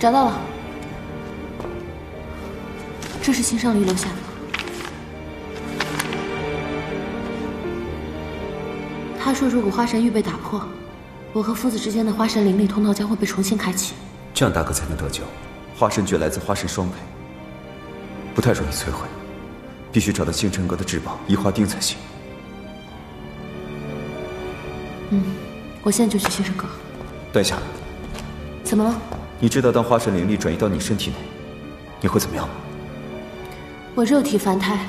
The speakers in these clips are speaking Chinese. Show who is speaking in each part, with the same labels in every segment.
Speaker 1: 找到了，这是秦尚驴留下的。他说，如果花神玉被打破，我和夫子之间的花神灵力通道将会被重新开启。
Speaker 2: 这样大哥才能得救。花神诀来自花神双倍，不太容易摧毁，必须找到星辰阁的至宝移花钉才行。
Speaker 1: 嗯，我现在就去星辰阁。
Speaker 2: 等一下，
Speaker 1: 怎么了？
Speaker 2: 你知道当花神灵力转移到你身体内，你会怎么样吗？
Speaker 1: 我肉体凡胎，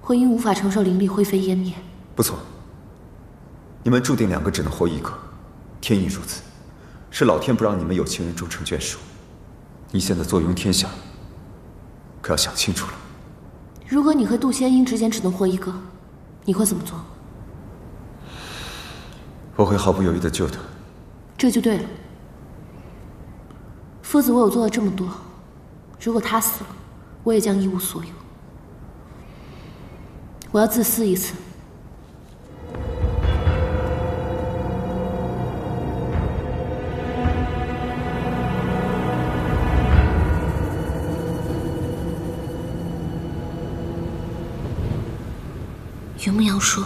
Speaker 1: 会因无法承受灵力灰飞烟灭。
Speaker 2: 不错，你们注定两个只能活一个，天意如此，是老天不让你们有情人终成眷属。你现在坐拥天下，可要想清楚了。
Speaker 1: 如果你和杜仙英之间只能活一个，你会怎么做？
Speaker 2: 我会毫不犹豫的救他。
Speaker 1: 这就对了。夫子为我做了这么多，如果他死了，我也将一无所有。我要自私一次。云梦瑶说：“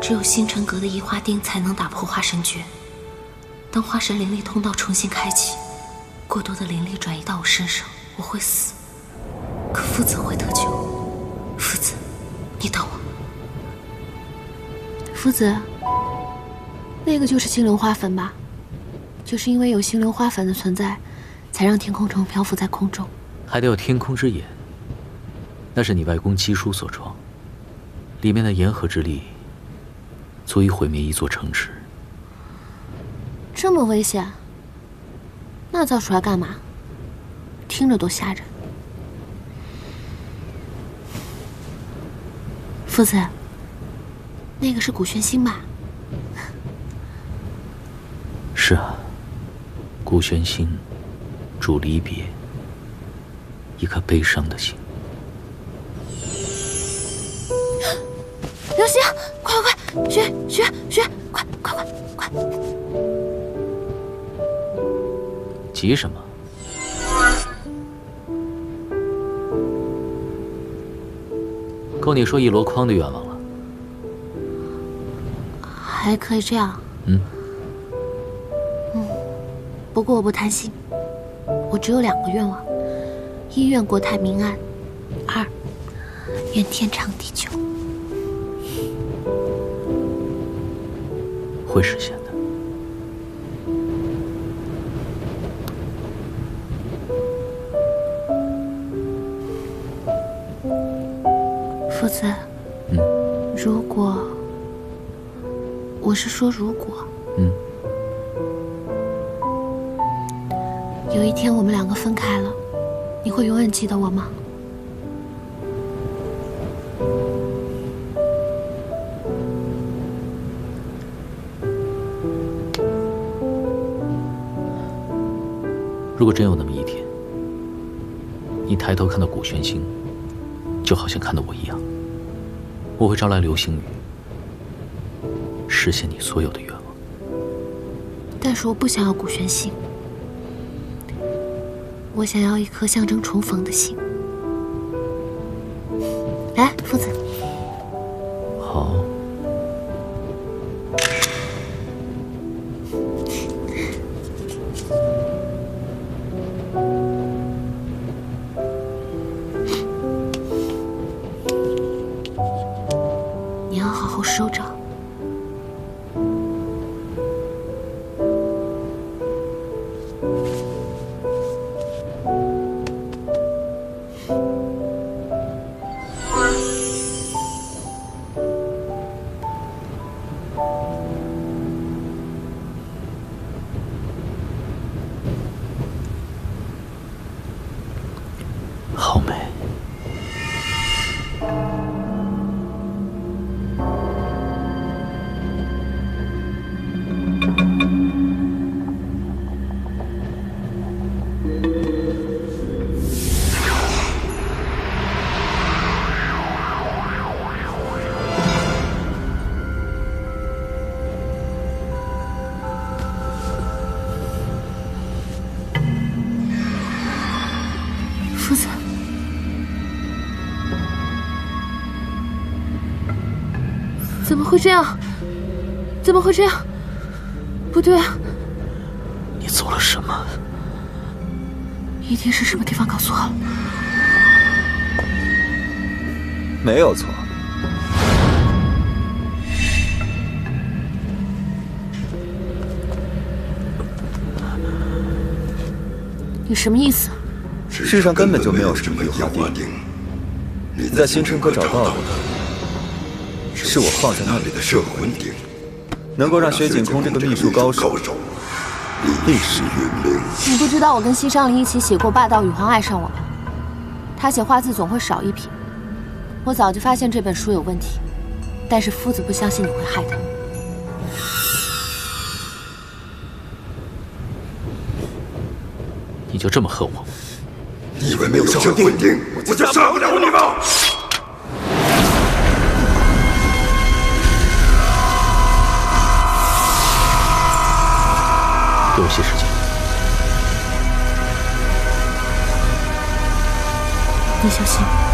Speaker 1: 只有星辰阁的移花钉才能打破花神诀。当花神灵力通道重新开启，过多的灵力转移到我身上，我会死。可夫子会得救。夫子，你等我。夫子，那个就是星流花粉吧？就是因为有星流花粉的存在，才让天空城漂浮在空中。
Speaker 3: 还得有天空之眼，那是你外公七叔所创。”里面的岩河之力，足以毁灭一座城池。
Speaker 1: 这么危险，那造出来干嘛？听着多吓人。夫子，那个是古玄星吧？
Speaker 3: 是啊，古玄星，主离别，一颗悲伤的心。
Speaker 1: 流星，快快快，雪雪雪，快快快快！
Speaker 3: 急什么？够你说一箩筐的愿望了。
Speaker 1: 还可以这样。
Speaker 3: 嗯。
Speaker 1: 嗯，不过我不贪心，我只有两个愿望：一愿国泰民安，二愿天长地久。
Speaker 3: 会实现
Speaker 1: 子。
Speaker 3: 嗯。
Speaker 1: 如果，我是说如果。
Speaker 3: 嗯。
Speaker 1: 有一天我们两个分开了，你会永远记得我吗？
Speaker 3: 如果真有那么一天，你抬头看到古玄星，就好像看到我一样，我会招来流星雨，实现你所有的愿望。
Speaker 1: 但是我不想要古玄星，我想要一颗象征重逢的心。怎么会这样？怎么会这样？不对啊！
Speaker 3: 你做了什么？
Speaker 1: 一定是什么地方搞错了。
Speaker 2: 没有错。
Speaker 1: 你什么意思？
Speaker 2: 世上根本就没有什么异化钉。你在星辰阁找到的，是我放在那里的摄魂鼎，能够让薛景空这个秘术高手立时陨灵。
Speaker 1: 你不知道我跟西商林一起写过霸道羽皇爱上我吗？他写画字总会少一撇。我早就发现这本书有问题，但是夫子不相信你会害他。
Speaker 3: 你就这么恨我？
Speaker 2: 你以为没有摄魂鼎，我就杀不了你吗？
Speaker 3: 给我些时间。
Speaker 1: 你小心。